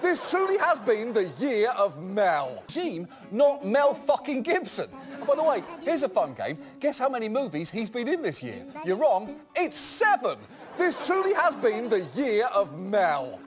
This truly has been the year of Mel. Gene, not Mel fucking Gibson. By the way, here's a fun game. Guess how many movies he's been in this year? You're wrong. It's seven. This truly has been the year of Mel.